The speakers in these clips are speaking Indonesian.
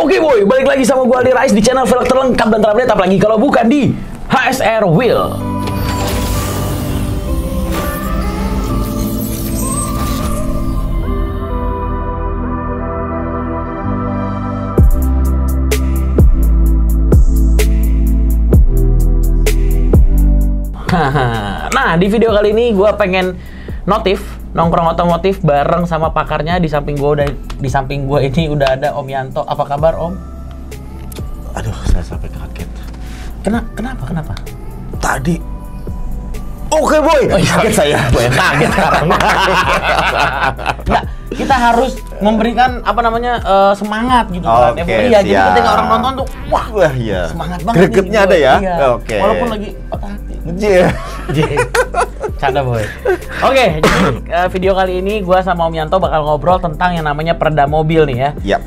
Oke boy, balik lagi sama gue Aldi Rais di channel vlog terlengkap dan terupdate apalagi kalau bukan di HSR Wheel. nah, di video kali ini gue pengen notif nongkrong otomotif bareng sama pakarnya di samping gue udah di samping gue ini udah ada Om Yanto. Apa kabar Om? Aduh, saya sampai kaget. Kena, kenapa? Kenapa? Tadi Oke boy, Oh, iya. kaget saya. Yang kaget sekarang. Nggak, kita harus memberikan apa namanya eh, semangat gitu kan. Oke, Euforia. Jadi ketika orang nonton tuh, wah Wah iya. semangat banget. Gregetnya ada boy. ya. Iya. Oke. Walaupun lagi patah hati. Iya. Canda boy. Oke, jadi eh, video kali ini gua sama Om Yanto bakal ngobrol tentang yang namanya peredam mobil nih ya. Yap.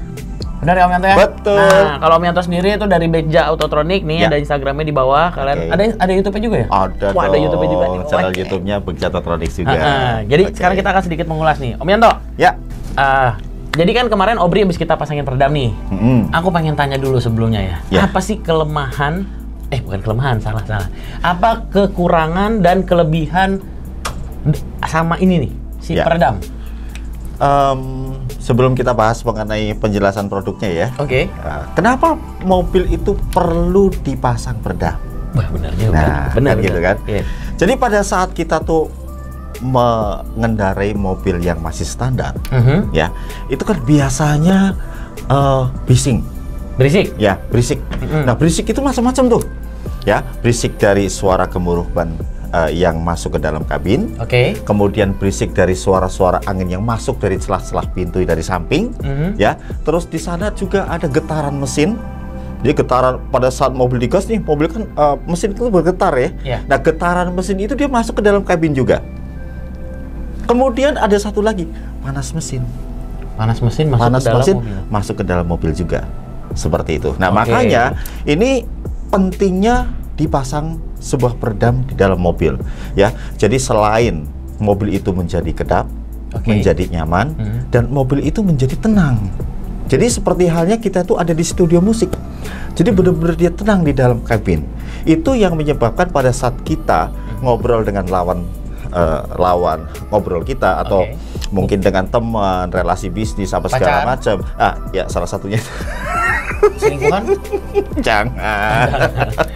Benar ya Om Yanto ya? Betul. Nah, kalau Om Yanto sendiri itu dari Beja Autotronic nih, Ya. ada Instagramnya di bawah. Kalian Oke. ada ada YouTube-nya juga ya? Ada Wah, ada. YouTube-nya juga nih. Channel Oke. YouTube-nya Begjatotronics juga. Ah, ah. Jadi Oke. sekarang kita akan sedikit mengulas nih. Om Yanto, Ya. ah, jadi kan kemarin Obri habis kita pasangin peredam nih. Mm-mm. Aku pengen tanya dulu sebelumnya ya. Ya. Apa sih kelemahan eh bukan kelemahan, salah salah. Apa kekurangan dan kelebihan sama ini nih si Ya. peredam? Em, sebelum kita bahas mengenai penjelasan produknya ya. Oke. eh, Kenapa mobil itu perlu dipasang peredam? Wah, benar juga. Nah, benar kan gitu benar. kan. Iya. Jadi pada saat kita tuh mengendarai mobil yang masih standar, Mhm. ya, itu kan biasanya eh, bising, Berisik. ya, berisik. Mm-mm. Nah, berisik itu macam-macam tuh, ya, berisik dari suara gemuruh ban eh, yang masuk ke dalam kabin, Oke. kemudian berisik dari suara-suara angin yang masuk dari celah-celah pintu dari samping, Mhm. ya. Terus di sana juga ada getaran mesin. Jadi getaran pada saat mobil digas nih, mobil kan eh, mesin itu bergetar ya. Iya. Nah, getaran mesin itu dia masuk ke dalam kabin juga. Kemudian ada satu lagi, panas mesin. Panas mesin masuk panas ke dalam mesin mobil. masuk ke dalam mobil juga. Seperti itu. Nah, Oke. makanya ini pentingnya dipasang sebuah peredam di dalam mobil, ya. Jadi selain mobil itu menjadi kedap, Oke. menjadi nyaman, Mhm. dan mobil itu menjadi tenang. Jadi seperti halnya kita tuh ada di studio musik. Jadi benar-benar dia tenang di dalam kabin. Itu yang menyebabkan pada saat kita ngobrol dengan lawan eh, lawan ngobrol kita atau Oke. mungkin dengan teman, relasi bisnis apa segala macam. Ah, ya salah satunya Selingkuhan? jangan.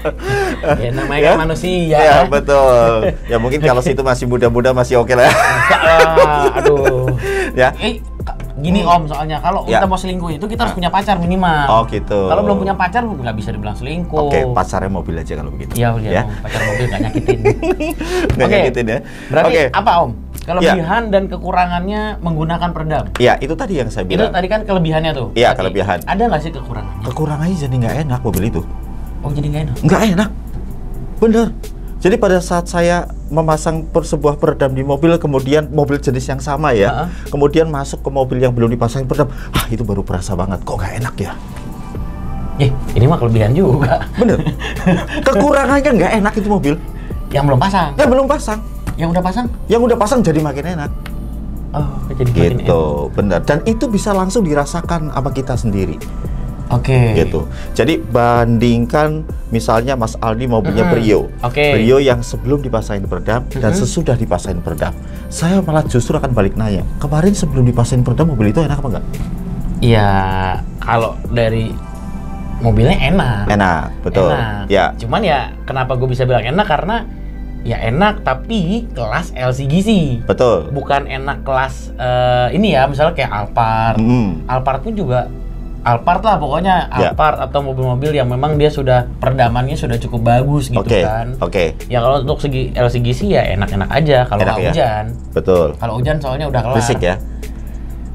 ya namanya Ya? kan manusia. Ya, betul. Ya mungkin kalau situ masih muda-muda masih oke lah. Ah, aduh. ya. Eh, gini Om, soalnya kalau Ya. kita mau selingkuh itu kita harus punya pacar minimal. Oh, gitu. Kalau belum punya pacar nggak bisa dibilang selingkuh. Oke, pacarnya mobil aja kalau begitu. Iya, ya. Om. pacar mobil nggak nyakitin. Nggak Oke. nyakitin ya. Berarti Oke. apa Om? Kelebihan dan kekurangannya menggunakan peredam. Ya, itu tadi yang saya Itu bilang. tadi kan kelebihannya tuh. Iya, kelebihan. Ada nggak sih kekurangannya? Kekurangannya jadi nggak enak mobil itu. Oh jadi nggak enak. Nggak enak. Bener. Jadi pada saat saya memasang per sebuah peredam di mobil, kemudian mobil jenis yang sama ya, Ha-ha. kemudian masuk ke mobil yang belum dipasang peredam, ah itu baru berasa banget, kok nggak enak ya? Eh, ini mah kelebihan juga. Bener. Kekurangannya nggak enak itu mobil. Yang belum pasang. Ya belum pasang. Yang udah pasang? Yang udah pasang jadi makin enak. Oh, jadi makin enak. Gitu, bener. Dan itu bisa langsung dirasakan sama kita sendiri. Oke. gitu. Jadi bandingkan misalnya Mas Aldi mobilnya Mm-mm. Brio, Oke. Brio yang sebelum dipasangin peredam dan Mm-mm. sesudah dipasangin peredam, saya malah justru akan balik nanya, kemarin sebelum dipasangin peredam mobil itu enak apa enggak? Iya, kalau dari mobilnya enak. Enak, betul. Enak. Ya, Cuman ya kenapa gue bisa bilang enak karena ya enak tapi kelas LCGC. betul. Bukan enak kelas eh, ini ya, misalnya kayak Alphard. Mm. Alphard pun juga Alphard lah pokoknya Ya. Alphard atau mobil-mobil yang memang dia sudah peredamannya sudah cukup bagus gitu Oke, kan. oke, Ya kalau untuk segi LCGC ya enak-enak aja kalau Enak ya? hujan. betul. Kalau hujan soalnya udah kelar. Berisik ya.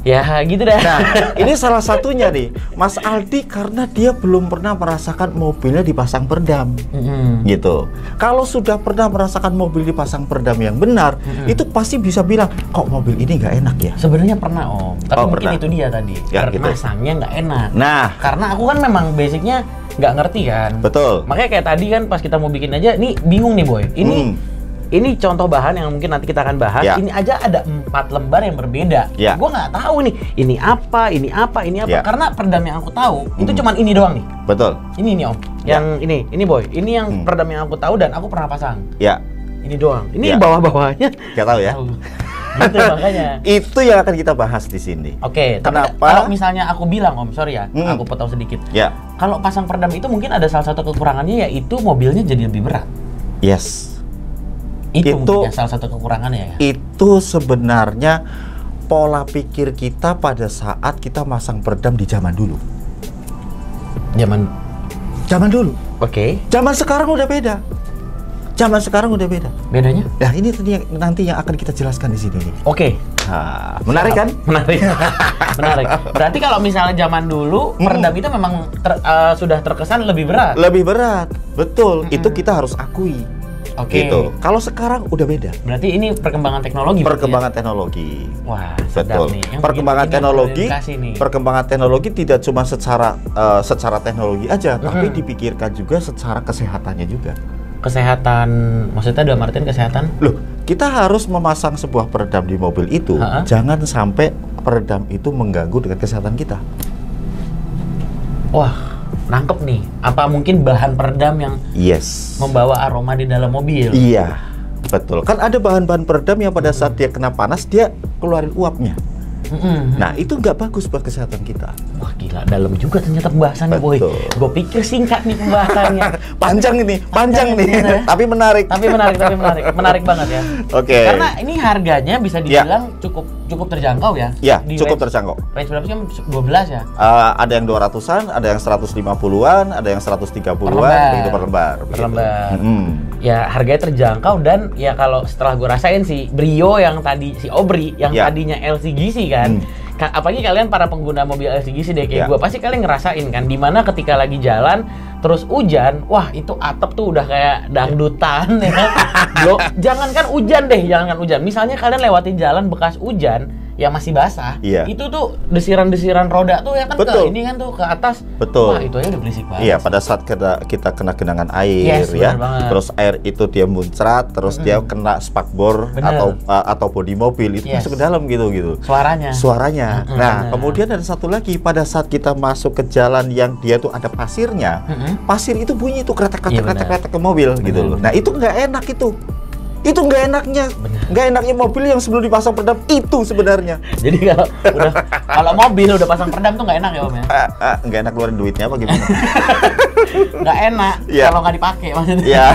Ya gitu dah. Nah, ini salah satunya nih, Mas Aldi karena dia belum pernah merasakan mobilnya dipasang peredam. Mm-mm. gitu. Kalau sudah pernah merasakan mobil dipasang peredam yang benar, Mm-mm. itu pasti bisa bilang, kok mobil ini nggak enak ya? Sebenarnya pernah om, tapi Oh, mungkin pernah. itu dia tadi. Ya, karena gitu. masangnya nggak enak. Nah, Karena aku kan memang basicnya nggak ngerti kan. betul. Makanya kayak tadi kan pas kita mau bikin aja, nih bingung nih boy. Ini Hmm, ini contoh bahan yang mungkin nanti kita akan bahas. Ya. Ini aja ada empat lembar yang berbeda. Ya. Gue nggak tahu nih, ini apa, ini apa, ini apa. Ya. Karena peredam yang aku tahu itu Hmm. cuman ini doang nih. Betul. Ini nih om, yang ini, ini boy. Ini yang Hmm. peredam yang aku tahu dan aku pernah pasang. Ya, Ini doang. Ini Ya. bawah-bawahnya. nggak tahu ya. Gitu makanya. Itu yang akan kita bahas di sini. Oke, tapi Kenapa? kalau misalnya aku bilang om, sorry ya, Hmm. aku potong sedikit. Ya, Kalau pasang peredam itu mungkin ada salah satu kekurangannya yaitu mobilnya jadi lebih berat. yes. Itu, Itu- ya salah satu kekurangannya ya. Itu sebenarnya pola pikir kita pada saat kita masang peredam di zaman dulu. Zaman Zaman dulu. Oke, Zaman sekarang udah beda. Zaman sekarang udah beda. bedanya? Nah, ini tadi yang- nanti yang akan kita jelaskan di sini. Oke. Nah, menarik kan? Menarik. Menarik. Berarti kalau misalnya zaman dulu Hmm. peredam itu memang ter- eh, sudah terkesan lebih berat. Lebih berat. Betul. Mm-mm. Itu kita harus akui. Oke. Gitu. Kalau sekarang udah beda. Berarti ini perkembangan teknologi. berarti Perkembangan teknologi. ya? Wah, sedap Betul. nih. Yang Perkembangan teknologi, nih. perkembangan teknologi tidak cuma secara eh, secara teknologi aja, tapi Mm-mm. dipikirkan juga secara kesehatannya juga. Kesehatan, maksudnya dalam artian kesehatan? Loh, kita harus memasang sebuah peredam di mobil itu, Ha-ha. jangan sampai peredam itu mengganggu dengan kesehatan kita. Wah, nangkep nih. Apa mungkin bahan peredam yang Yes. membawa aroma di dalam mobil? Iya, betul. Kan ada bahan-bahan peredam yang pada saat dia kena panas dia keluarin uapnya. Mm-mm. Nah, itu nggak bagus buat kesehatan kita. Wah gila, dalam juga ternyata pembahasannya boy. Gue pikir singkat nih pembahasannya. Panjang ini, panjang Panjang nih, ternyata ya. tapi menarik. tapi menarik, tapi menarik, menarik banget ya. Oke. Karena ini harganya bisa dibilang cukup cukup terjangkau ya. Ya, Di cukup range- terjangkau. Range berapa sih? Om? 12 ya? Eh, ada yang 200-an, ada yang 150-an, ada yang 130-an, Per lembar. begitu per lembar. Per lembar. Mm-mm. Ya harganya terjangkau dan ya kalau setelah gue rasain si Brio yang tadi si Obri yang Ya. tadinya LCGC kan. Hmm. Apalagi kalian para pengguna mobil LCGC deh kayak Ya. gue pasti kalian ngerasain kan di mana ketika lagi jalan terus hujan wah itu atap tuh udah kayak dangdutan ya. Lo, jangankan hujan deh jangankan hujan. Misalnya kalian lewatin jalan bekas hujan yang masih basah Iya. itu tuh desiran-desiran roda tuh ya kan Betul. ke ini kan tuh ke atas Betul. wah itu aja udah berisik banget Iya, pada saat kita, kita kena genangan air Yes, ya, banget. terus air itu dia muncrat, terus dia kena spakbor atau uh, atau bodi mobil itu Yes. masuk ke dalam gitu gitu. suaranya Suaranya. Mm-mm, nah, benar. kemudian ada satu lagi pada saat kita masuk ke jalan yang dia tuh ada pasirnya, Mm-mm. pasir itu bunyi tuh kretek-kretek Iya, benar. kretek-kretek ke mobil gitu Benar, loh. Nah, itu nggak enak itu. Itu nggak enaknya. Nggak enaknya mobil yang sebelum dipasang peredam itu sebenarnya. Jadi kalau udah kalau mobil udah pasang peredam tuh nggak enak ya om ya? Ah, ah, nggak enak keluarin duitnya apa gimana? Nggak enak Iya. kalau nggak dipakai maksudnya. ya.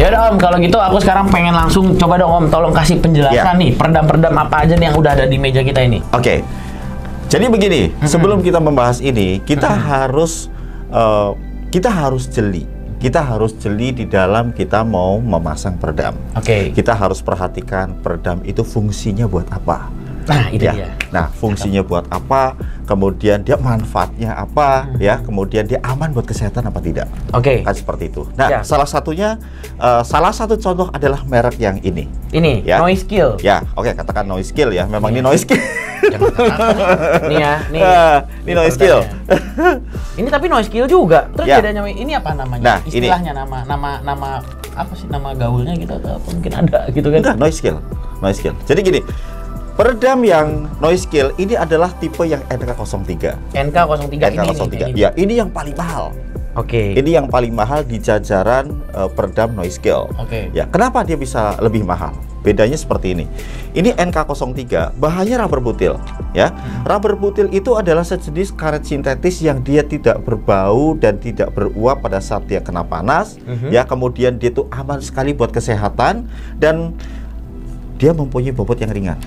Ya udah om, kalau gitu aku sekarang pengen langsung coba dong om, tolong kasih penjelasan Ya. nih peredam-peredam apa aja nih yang udah ada di meja kita ini. Oke. Jadi begini, sebelum kita membahas ini, kita harus eh, kita harus jeli. Kita harus jeli di dalam kita mau memasang peredam. Oke. Kita harus perhatikan peredam itu fungsinya buat apa. Nah itu ya. dia. Nah, fungsinya buat apa? Kemudian dia manfaatnya apa? Ya, kemudian dia aman buat kesehatan apa tidak? Oke. Kan seperti itu. Nah, Ya. salah satunya eh, salah satu contoh adalah merek yang ini. Ini Ya. noise kill. Ya, oke katakan noise kill ya. Memang Iya. ini noise kill. Nih ya, nih. Ah, ini noise kill. ini tapi noise kill juga. Terus Ya. bedanya ini apa namanya? Nah, ini. Istilahnya nama nama nama apa sih nama gaulnya gitu atau apa mungkin ada gitu kan? Enggak, noise kill. Noise kill. Jadi gini, peredam yang noise kill ini adalah tipe yang NK03. NK03 ini. nih, NK03. ini. Ya, ini yang paling mahal. Oke. Ini yang paling mahal di jajaran eh, peredam noise kill. Oke. Ya, kenapa dia bisa lebih mahal? Bedanya seperti ini. Ini NK03, bahannya rubber butil, ya. Hmm. Rubber butil itu adalah sejenis karet sintetis yang dia tidak berbau dan tidak beruap pada saat dia kena panas, Mhm. ya. Kemudian dia tuh aman sekali buat kesehatan dan dia mempunyai bobot yang ringan.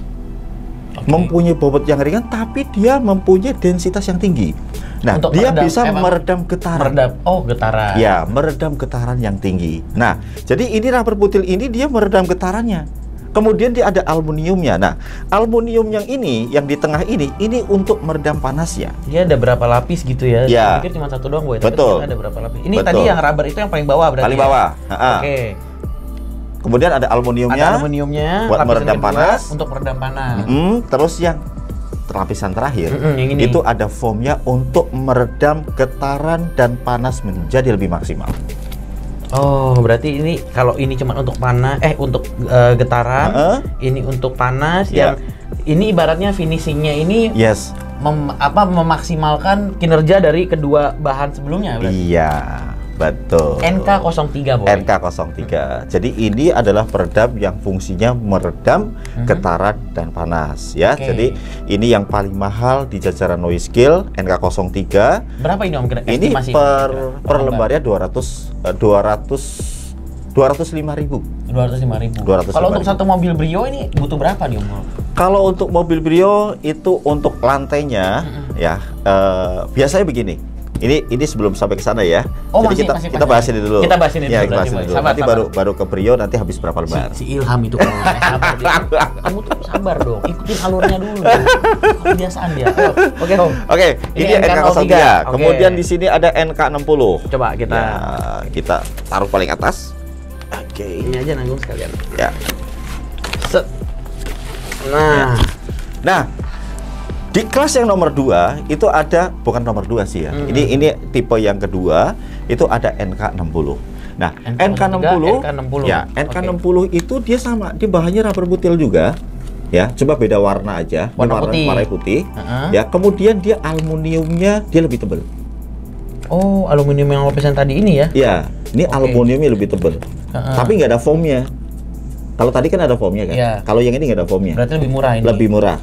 Oke. Mempunyai bobot yang ringan tapi dia mempunyai densitas yang tinggi. Nah, Untuk dia meredam, bisa emang meredam getaran. Meredam. Oh, getaran. Ya, meredam getaran yang tinggi. Nah, jadi ini rubber butil ini dia meredam getarannya. Kemudian dia ada aluminiumnya. Nah, aluminium yang ini, yang di tengah ini, ini untuk meredam panasnya. Dia ada berapa lapis gitu ya? Ya. Mungkin cuma satu doang gue. tapi Betul. ada berapa lapis? Ini Betul. tadi yang rubber itu yang paling bawah berarti. Paling ya? bawah. Ha-ha. Oke. Kemudian ada aluminiumnya. Ada aluminiumnya buat meredam panas. Untuk meredam panas. Mm, terus yang lapisan terakhir Mm-mm, yang ini. itu ada foamnya untuk meredam getaran dan panas menjadi lebih maksimal. Oh, berarti ini kalau ini cuma untuk panas eh untuk eh, getaran, Heeh. ini untuk panas Ya. yang ini ibaratnya finishingnya ini Yes, mem- apa memaksimalkan kinerja dari kedua bahan sebelumnya berarti. iya betul. NK03 boy. NK03. Jadi ini adalah peredam yang fungsinya meredam Mhm. getaran dan panas ya. Oke. Jadi ini yang paling mahal di jajaran noise scale NK03. Berapa ini Om? Kira- Ini estimasi per per lembarnya 200 eh, 200 205 ribu. 205 ribu. 205.000. Kalau untuk satu mobil Brio ini butuh berapa nih Om? Kalau untuk mobil Brio itu untuk lantainya Mhm. ya eh, biasanya begini. Ini ini sebelum sampai ke sana ya. Oh, Jadi masih- kita masih kita bahas ini dulu. Kita bahas ini Ya, dulu kita bahas ini dulu. Sabar, nanti sabar. baru baru ke Brio nanti habis berapa lembar. Si, si Ilham itu kalau sabar dia. Kamu tuh sabar dong, ikutin alurnya dulu. Kebiasaan dia. Oke. Oke, Ini ini, NK03. NK03. Oke. Kemudian di sini ada NK60. Coba kita Ya, kita taruh paling atas. Oke. ini aja nanggung sekalian. Ya. Set. Nah, Nah, di kelas yang nomor 2 itu ada bukan nomor 2 sih ya. Mm-mm. Ini ini tipe yang kedua itu ada NK60. Nah, NK63, NK60 NK60. ya, NK60 itu dia sama, dia bahannya rubber butil juga. Ya, coba beda warna aja. Ini Warna putih. warna putih. Heeh. Ya, kemudian dia aluminiumnya dia lebih tebal. oh aluminium yang lapisan tadi ini ya? Ya, ini Oke. aluminiumnya lebih tebal. Heeh. Tapi nggak ada foamnya. Kalau tadi kan ada foamnya kan? Iya. Kalau yang ini nggak ada foamnya. Berarti lebih murah ini. Lebih murah.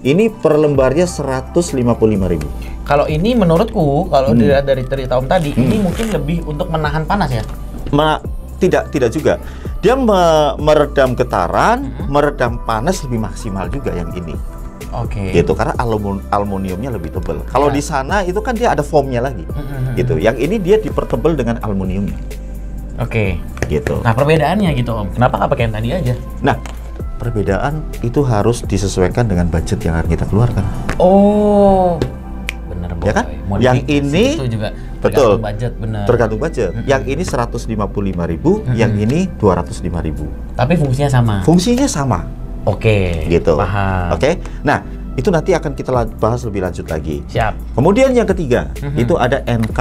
Ini per lembarnya 155.000. Kalau ini menurutku kalau Hmm. dilihat dari cerita Om tadi, Hmm. ini mungkin lebih untuk menahan panas ya. Ma- tidak tidak juga. Dia me- meredam getaran, Mhm. meredam panas lebih maksimal juga yang ini. Oke. Gitu karena alumun- aluminiumnya lebih tebal. Kalau Ya. di sana itu kan dia ada foamnya lagi. Mhm. Gitu. Yang ini dia dipertebal dengan aluminiumnya. Oke. Gitu. Nah perbedaannya gitu Om. Kenapa nggak pakai yang tadi aja? Nah, perbedaan itu harus disesuaikan dengan budget yang akan kita keluarkan. Oh. Bener boy. Ya kan? Modifikasi Yang ini- itu juga Betul. tergantung budget bener. Tergantung budget. Mhm. Yang ini 155.000, Mhm. yang ini 205.000. Tapi fungsinya sama. Fungsinya sama. Oke. gitu. Paham. Oke. Nah, itu nanti akan kita bahas lebih lanjut lagi. Siap. Kemudian yang ketiga, Mhm. itu ada NK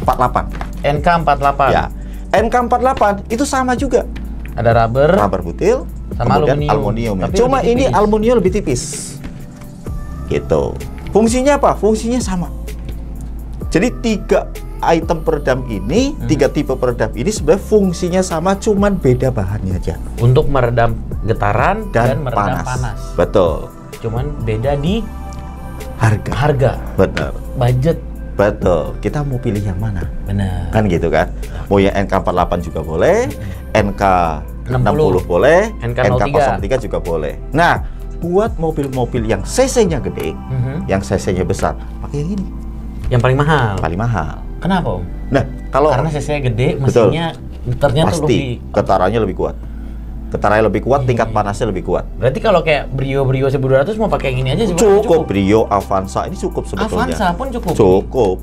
48. NK48. Ya. NK48 itu sama juga. Ada rubber. Rubber butil Sama kemudian aluminium. aluminium. Tapi Cuma lebih ini aluminium lebih tipis. Gitu. Fungsinya apa? Fungsinya sama. Jadi tiga item peredam ini, Mhm. tiga tipe peredam ini sebenarnya fungsinya sama, cuman beda bahannya aja Untuk meredam getaran dan, dan, meredam panas. panas. Betul. Cuman beda di Harga. harga, Benar. budget. Betul. Kita mau pilih yang mana? Benar. Kan gitu kan? Mau yang NK48 juga boleh, NK60 boleh, NK03 NK03 juga boleh. Nah, buat mobil-mobil yang cc-nya gede, Mhm. yang cc-nya besar, pakai yang ini Yang paling mahal. paling mahal. Kenapa Om? Nah, kalau Karena cc gede, Betul. mesinnya lebih. pasti getarannya lebih kuat. Getarannya lebih kuat, tingkat Iya. panasnya lebih kuat. Berarti kalau kayak Brio Brio 1200 mau pakai yang ini aja sebenarnya Cukup, Brio, Avanza ini cukup sebetulnya. Avanza pun cukup. Cukup.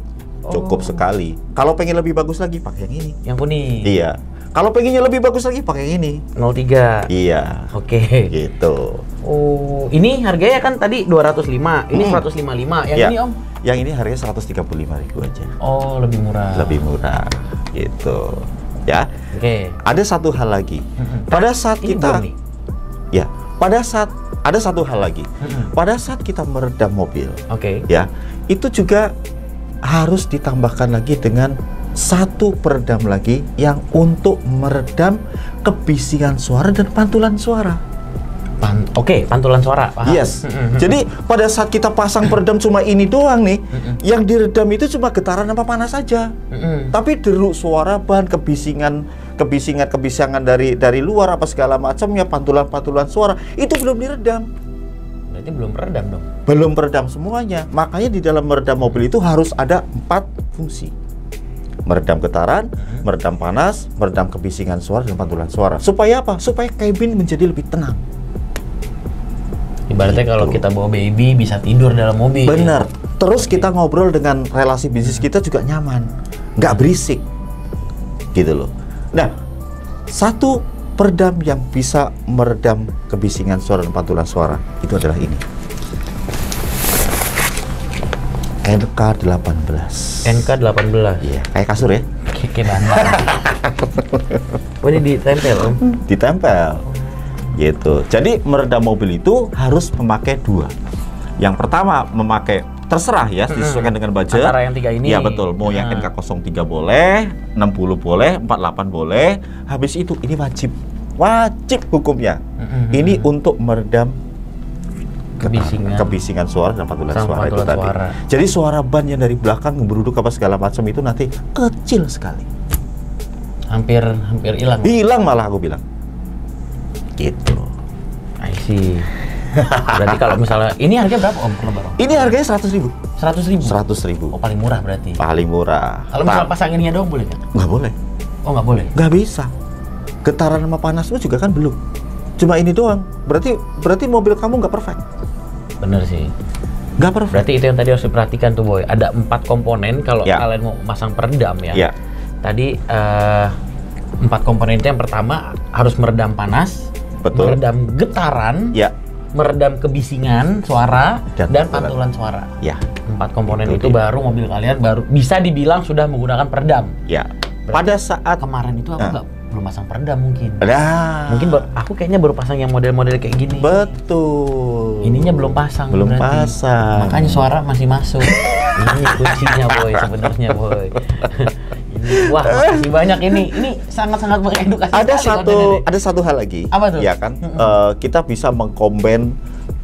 Cukup Oh. sekali. Kalau pengen lebih bagus lagi pakai yang ini. Yang kuning. Iya. Kalau pengennya lebih bagus lagi pakai yang ini. 03. Iya. Oke. Gitu. Oh, ini harganya kan tadi 205, ini Hmm. 155. Yang Iya. ini Om? Yang ini harganya 135.000 aja. Oh, lebih murah. Lebih murah. Gitu. Ya. Oke. Ada satu hal lagi. Pada saat kita ya, pada saat ada satu hal lagi. Pada saat kita meredam mobil, Oke. ya, itu juga harus ditambahkan lagi dengan satu peredam lagi yang untuk meredam kebisingan suara dan pantulan suara. Pan- Oke, pantulan suara. Paham. Yes. Jadi pada saat kita pasang peredam cuma ini doang nih, yang diredam itu cuma getaran apa panas saja. Tapi deruk suara bahan kebisingan kebisingan kebisingan dari dari luar apa segala macamnya pantulan-pantulan suara itu belum diredam. Berarti belum meredam dong. Belum meredam semuanya. Makanya di dalam meredam mobil itu harus ada empat fungsi. Meredam getaran, Mhm. meredam panas, meredam kebisingan suara dan pantulan suara. Supaya apa? Supaya cabin menjadi lebih tenang. Ibaratnya Gitu. kalau kita bawa baby bisa tidur dalam mobil. Benar. Terus kita ngobrol dengan relasi bisnis kita juga nyaman, nggak berisik, gitu loh. Nah, satu peredam yang bisa meredam kebisingan suara dan pantulan suara itu adalah ini. NK18. NK18. Iya, kayak kasur ya. Keke bandar. oh ini ditempel om? Ditempel. Gitu. Jadi meredam mobil itu harus memakai dua. Yang pertama memakai terserah ya disesuaikan dengan budget. Antara yang tiga ini. Iya betul. Mau yang Hmm. NK03 boleh, 60 boleh, 48 boleh. Habis itu ini wajib. Wajib hukumnya. Ini untuk meredam Kebisingan. kebisingan suara dan pantulan Sama suara itu tadi. suara. Jadi suara ban yang dari belakang ngeberuduk apa segala macam itu nanti kecil sekali. Hampir hampir hilang. Hilang malah aku bilang. Gitu. See. Berarti kalau misalnya ini harga berapa om kalau barang? Ini harganya 100 ribu. Seratus ribu. 100 ribu. Oh paling murah berarti. Paling murah. Kalau misalnya pasanginnya doang boleh nggak? nggak boleh. Oh nggak boleh. Nggak bisa. Getaran sama panas lu juga kan belum. Cuma ini doang. Berarti berarti mobil kamu nggak perfect. Bener sih. Nggak perfect. Berarti itu yang tadi harus diperhatikan tuh boy. Ada empat komponen kalau Ya. kalian mau masang peredam ya. Ya. Tadi eh, empat komponen itu yang pertama harus meredam panas, Betul. meredam getaran, Ya. meredam kebisingan suara Dan dan, pantulan. suara. Ya. Empat komponen Itu itu, dia. baru mobil kalian baru bisa dibilang sudah menggunakan peredam. Ya. Pada saat Kemarin itu aku Nah. nggak belum pasang peredam mungkin. Nah, Mungkin baru- aku kayaknya baru pasang yang model-model kayak gini. betul. Ininya belum pasang. Belum berarti. pasang. Makanya suara masih masuk. ini kuncinya boy sebenarnya boy. wah makasih banyak ini. Ini sangat-sangat mengedukasi. ada satu ada satu hal lagi Apa tuh? ya kan. Eh, kita bisa mengkomben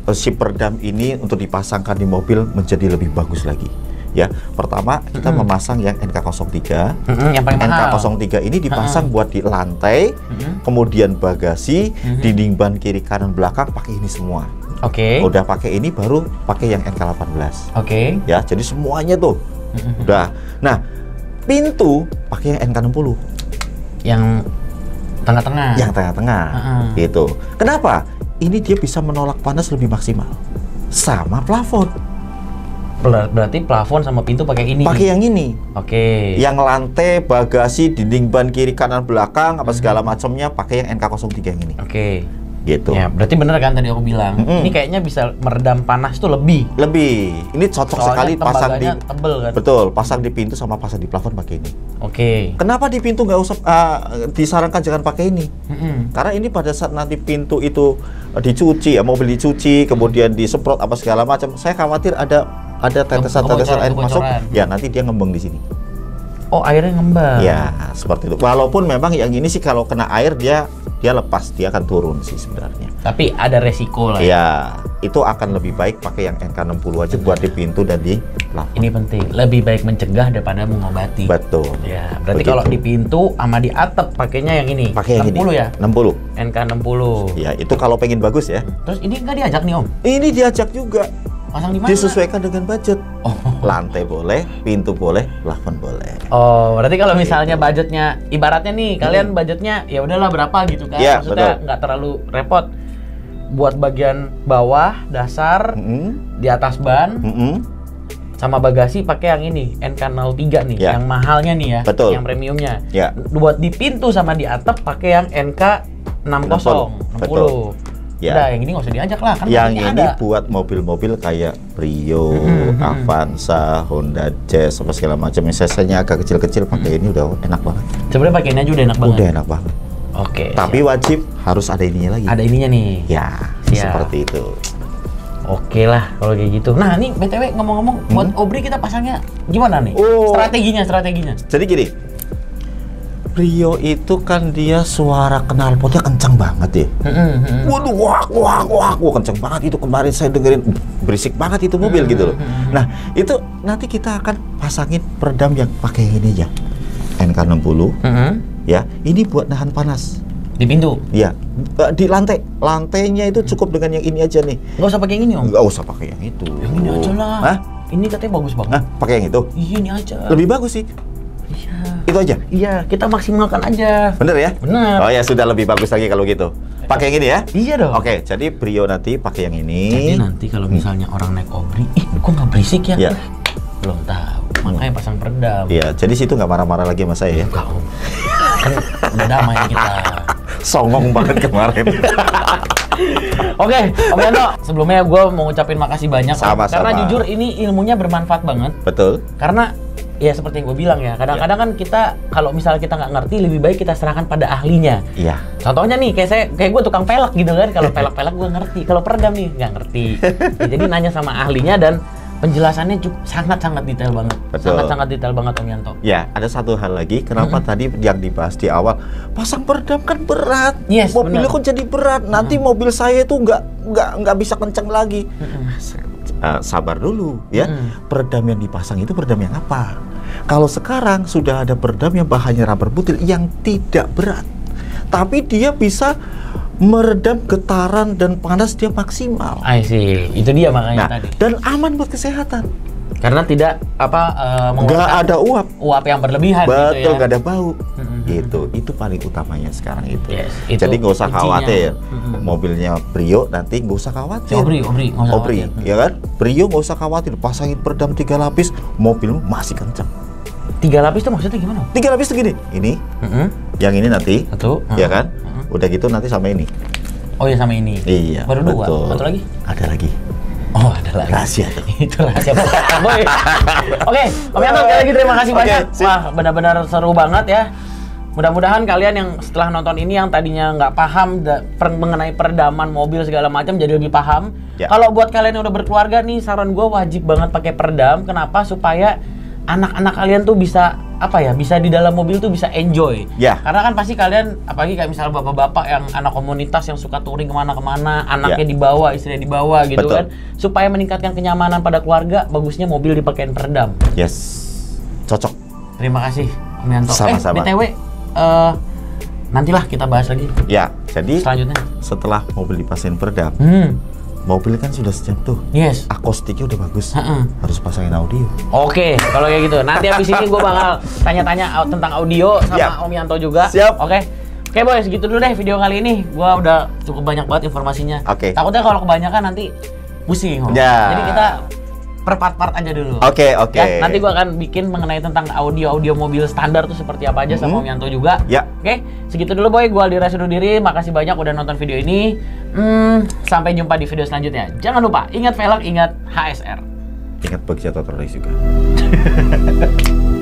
eh, si peredam ini untuk dipasangkan di mobil menjadi lebih bagus lagi ya pertama kita Mm-mm. memasang yang NK03 Mm-mm, yang paling mahal. NK03 ini dipasang buat di lantai Mm-mm. kemudian bagasi Mhm. dinding ban kiri kanan belakang pakai ini semua Oke. udah pakai ini baru pakai yang NK18 Oke. ya jadi semuanya tuh Mm-mm. udah nah pintu pakai yang NK60 Yang tengah-tengah. yang tengah-tengah Heeh. gitu. Kenapa? Ini dia bisa menolak panas lebih maksimal. Sama plafon. Ber- Berarti plafon sama pintu pakai ini. Pakai yang ini. Oke. Yang lantai, bagasi, dinding ban kiri kanan belakang apa segala Mm-hmm. macamnya pakai yang NK03 yang ini. Oke. Gitu. Ya, berarti bener kan tadi aku bilang. Mm-mm. Ini kayaknya bisa meredam panas tuh lebih. Lebih. Ini cocok Soalnya sekali pasang di tebel kan. Betul, pasang di pintu sama pasang di plafon pakai ini. Oke. Kenapa di pintu nggak usah ah, disarankan jangan pakai ini? Mm-mm. Karena ini pada saat nanti pintu itu eh, dicuci, ya mobil dicuci, kemudian disemprot apa segala macam, saya khawatir ada ada tetesan-tetesan air masuk, ya nanti dia ngembang di sini. Oh, airnya ngembang. Ya, seperti itu. Walaupun memang yang ini sih kalau kena air dia dia lepas, dia akan turun sih sebenarnya. Tapi ada resiko lah. Ya, itu akan lebih baik pakai yang NK60 aja buat di pintu dan di plafon. Ini penting. Lebih baik mencegah daripada mengobati. Betul. Ya, berarti Begitu. kalau di pintu sama di atap pakainya yang ini. Pakai yang 60 ini. ya? 60. NK 60. Ya, itu kalau pengen bagus ya. Terus ini nggak diajak nih Om? Ini diajak juga. Pasang di mana? Disesuaikan dengan budget. Oh. Lantai boleh, pintu boleh, plafon boleh. Oh, berarti kalau misalnya Gitu. budgetnya ibaratnya nih, kalian budgetnya ya udahlah berapa gitu kan. Iya, Maksudnya nggak terlalu repot. Buat bagian bawah, dasar, Mm-mm. di atas ban, Mm-mm. sama bagasi pakai yang ini NK03 nih, Ya. yang mahalnya nih ya, Betul. yang premiumnya. Ya. Buat di pintu sama di atap pakai yang NK60, 60. Betul. Ya. Udah, yang ini nggak usah diajak lah kan Yang ini ada. buat mobil-mobil kayak Brio, mm-mm. Avanza, Honda Jazz, apa segala macam. Cc-nya agak kecil-kecil pakai ini udah enak banget. Sebenarnya pakai ini aja udah enak banget. Udah enak banget. Oke. Tapi wajib harus ada ininya lagi. ada ininya nih. Ya, Siap. seperti itu. Oke lah kalau kayak gitu. Nah ini btw ngomong-ngomong buat Obri kita pasangnya gimana nih? Hmm? Oh. Strateginya strateginya. Jadi gini, Brio itu kan dia suara knalpotnya kencang banget ya. Waduh, wah, wah, wah, wah, kenceng banget itu kemarin saya dengerin berisik banget itu mobil gitu loh. Nah, itu nanti kita akan pasangin peredam yang pakai ini aja. NK60 Mm-mm. ya. Ini buat nahan panas. Di pintu. Ya, di lantai. Lantainya itu cukup dengan yang ini aja nih. Nggak usah pakai yang ini om. Nggak usah pakai yang itu. Yang ini aja lah. Hah? Ini katanya bagus banget. Hah? Pakai yang itu? Iya ini aja. Lebih bagus sih. Iya. Itu aja. Iya kita maksimalkan aja. Bener ya? Bener. Oh ya, sudah lebih bagus lagi kalau gitu. Pakai yang ini ya? Iya dong. Oke, jadi Brio nanti pakai yang ini. Jadi nanti kalau misalnya orang naik Obri, ih kok nggak berisik ya? Iya. Belum tahu. Makanya pasang peredam. Iya, jadi situ nggak marah-marah lagi sama saya ya. Enggak om. Kan udah damai kita. Songong banget kemarin. Oke, Om Yanto, sebelumnya gue mau ngucapin makasih banyak. Sama-sama. Karena jujur ini ilmunya bermanfaat banget. Betul. Karena ya seperti yang gue bilang ya, kadang-kadang kan kita kalau misalnya kita nggak ngerti, lebih baik kita serahkan pada ahlinya. Iya. Contohnya nih, kayak saya, kayak gue tukang pelek gitu kan. Kalau pelek-pelek gue ngerti, kalau peredam nih nggak ngerti. Ya, jadi nanya sama ahlinya dan penjelasannya cukup sangat-sangat detail banget. Sangat-sangat detail banget Om Yanto. Ya, ada satu hal lagi. Kenapa tadi yang dibahas di awal, pasang peredam kan berat. Yes, Mobilnya kan jadi berat. Nanti mobil saya itu nggak nggak nggak bisa kenceng lagi. Eh, sabar dulu, ya. Mm. Peredam yang dipasang itu peredam yang apa? Kalau sekarang sudah ada peredam yang bahannya rubber butil yang tidak berat, tapi dia bisa meredam getaran dan panas dia maksimal. I see. Itu dia makanya Nah, tadi. dan aman buat kesehatan. Karena tidak apa Nggak mengeluarkan ada uap. uap yang berlebihan Betul, gitu ya. nggak ada bau. Gitu, itu paling utamanya sekarang itu. Yes, itu Jadi nggak usah khawatir. Mm-mm. Mobilnya Brio nanti nggak usah khawatir. Obri, obri, Obri, khawatir. ya kan? Brio nggak usah khawatir. Pasangin peredam tiga lapis, mobil masih kencang. Tiga lapis tuh maksudnya gimana? Tiga lapis segini. Ini, Mm-mm. yang ini nanti, Satu. ya Mm. kan? Mm-mm. Udah gitu nanti sama ini. Oh ya sama ini. Iya. Baru dua. Satu lagi? Ada lagi. Oh ada lagi. Rahasia itu rahasia boy. Oke, Om Yanto sekali lagi terima kasih Oke, banyak. sip. Wah, benar-benar seru banget ya. Mudah-mudahan kalian yang setelah nonton ini yang tadinya nggak paham per- mengenai peredaman mobil segala macam jadi lebih paham. Ya. Kalau buat kalian yang udah berkeluarga nih, saran gue wajib banget pakai peredam. Kenapa? Supaya anak-anak kalian tuh bisa apa ya? Bisa di dalam mobil tuh bisa enjoy. Ya. Karena kan pasti kalian, apalagi kayak misalnya bapak-bapak yang anak komunitas yang suka touring ke mana-kemana, anaknya Ya. dibawa, istrinya dibawa gitu kan, Betul. supaya meningkatkan kenyamanan pada keluarga, bagusnya mobil dipakein peredam. Yes. Cocok. Terima kasih, Om Yanto. Sama-sama. Eh, btw, eh, nantilah kita bahas lagi Ya, jadi selanjutnya. setelah mobil dipasangin peredam, Hmm, mobil kan sudah sejam tuh. yes. Akustiknya udah bagus. Heeh. Harus pasangin audio. Oke, kalau kayak gitu. Nanti habis ini gue bakal tanya-tanya tentang audio sama Siap. Om Yanto juga. Siap. Oke. Oke boy, segitu dulu deh video kali ini. Gua udah cukup banyak banget informasinya. Oke. Takutnya kalau kebanyakan nanti pusing. Ya. Jadi kita per part-part aja dulu. Oke, oke. Ya, nanti gua akan bikin mengenai tentang audio-audio mobil standar tuh seperti apa aja sama Om Mhm. Yanto juga. Ya. Oke, segitu dulu boy. Gua Aldi Rasul diri. Makasih banyak udah nonton video ini. Hmm, sampai jumpa di video selanjutnya. Jangan lupa, ingat velg, ingat HSR. Ingat bagi jatuh juga.